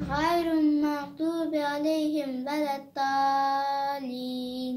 غير المغضوب عليهم ولا الضالين.